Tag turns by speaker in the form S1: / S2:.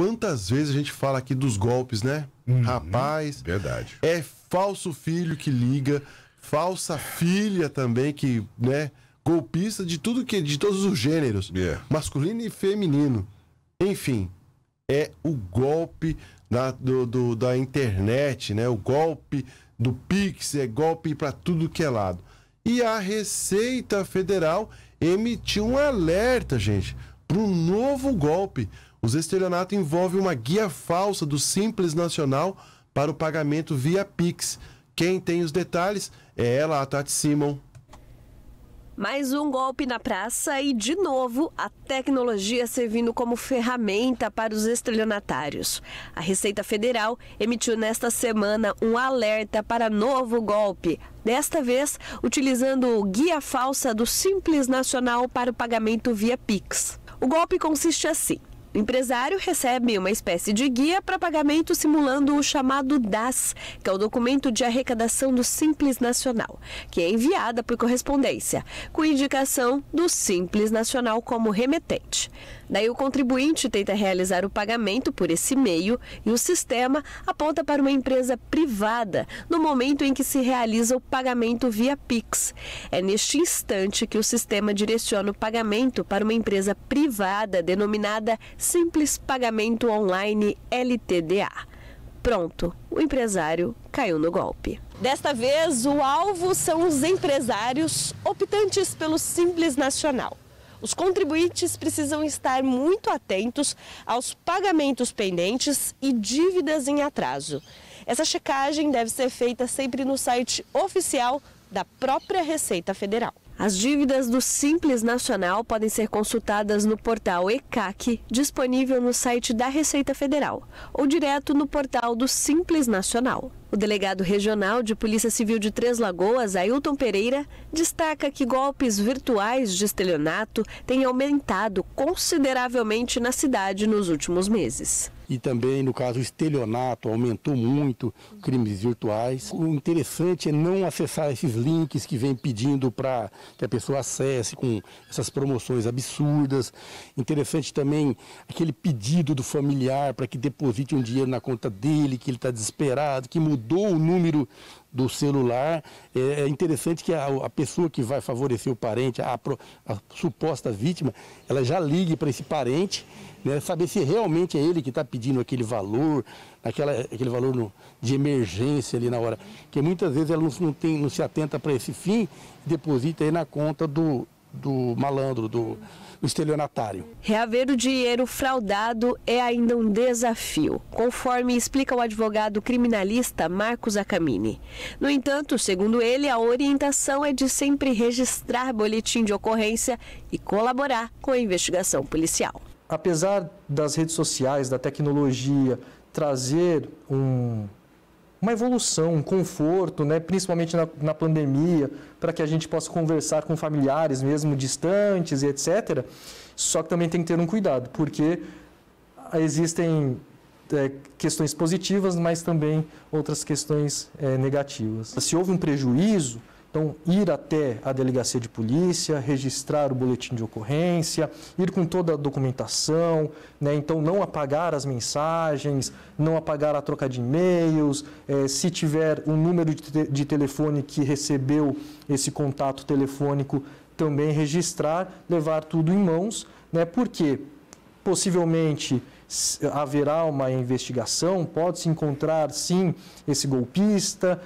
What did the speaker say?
S1: Quantas vezes a gente fala aqui dos golpes, né? Uhum, Rapaz.
S2: Verdade.
S1: É falso filho que liga, falsa filha também que, né? Golpista de tudo que, de todos os gêneros, yeah. masculino e feminino. Enfim, é o golpe da, do, do, da internet, né? O golpe do Pix, é golpe para tudo que é lado. E a Receita Federal emitiu um alerta, gente, para um novo golpe. Os estelionatos envolvem uma guia falsa do Simples Nacional para o pagamento via Pix. Quem tem os detalhes é ela, a Tati Simon.
S3: Mais um golpe na praça e, de novo, a tecnologia servindo como ferramenta para os estelionatários. A Receita Federal emitiu nesta semana um alerta para novo golpe, desta vez utilizando o guia falsa do Simples Nacional para o pagamento via Pix. O golpe consiste assim. O empresário recebe uma espécie de guia para pagamento simulando o chamado DAS, que é o documento de arrecadação do Simples Nacional, que é enviada por correspondência, com indicação do Simples Nacional como remetente. Daí o contribuinte tenta realizar o pagamento por esse meio e o sistema aponta para uma empresa privada no momento em que se realiza o pagamento via Pix. É neste instante que o sistema direciona o pagamento para uma empresa privada denominada Simples Pagamento Online LTDA. Pronto, o empresário caiu no golpe. Desta vez, o alvo são os empresários optantes pelo Simples Nacional. Os contribuintes precisam estar muito atentos aos pagamentos pendentes e dívidas em atraso. Essa checagem deve ser feita sempre no site oficial da própria Receita Federal. As dívidas do Simples Nacional podem ser consultadas no portal ECAC, disponível no site da Receita Federal, ou direto no portal do Simples Nacional. O delegado regional de Polícia Civil de Três Lagoas, Ailton Pereira, destaca que golpes virtuais de estelionato têm aumentado consideravelmente na cidade nos últimos meses
S4: e também no caso o estelionato aumentou muito, crimes virtuais. O interessante é não acessar esses links que vem pedindo para que a pessoa acesse com essas promoções absurdas. Interessante também aquele pedido do familiar para que deposite um dinheiro na conta dele, que ele está desesperado, que mudou o número do celular. É, é interessante que a, a, pessoa que vai favorecer o parente, a, a suposta vítima, ela já ligue para esse parente né, saber se realmente é ele que está pedindo aquele valor, aquela, aquele valor no, de emergência ali na hora. Porque muitas vezes ela não, não, tem, não se atenta para esse fim e deposita aí na conta do, do malandro, do, do estelionatário.
S3: Reaver o dinheiro fraudado é ainda um desafio, conforme explica o advogado criminalista Marcos Acamini. No entanto, segundo ele, a orientação é de sempre registrar boletim de ocorrência e colaborar com a investigação policial
S5: apesar das redes sociais, da tecnologia trazer um, uma evolução, um conforto, né, principalmente na, na pandemia, para que a gente possa conversar com familiares mesmo distantes e etc. Só que também tem que ter um cuidado, porque existem é, questões positivas, mas também outras questões é, negativas. Se houve um prejuízo, então, ir até a delegacia de polícia, registrar o boletim de ocorrência, ir com toda a documentação, né? então não apagar as mensagens, não apagar a troca de e-mails, é, se tiver um número de, te de telefone que recebeu esse contato telefônico, também registrar, levar tudo em mãos, né? porque possivelmente haverá uma investigação, pode-se encontrar sim esse golpista.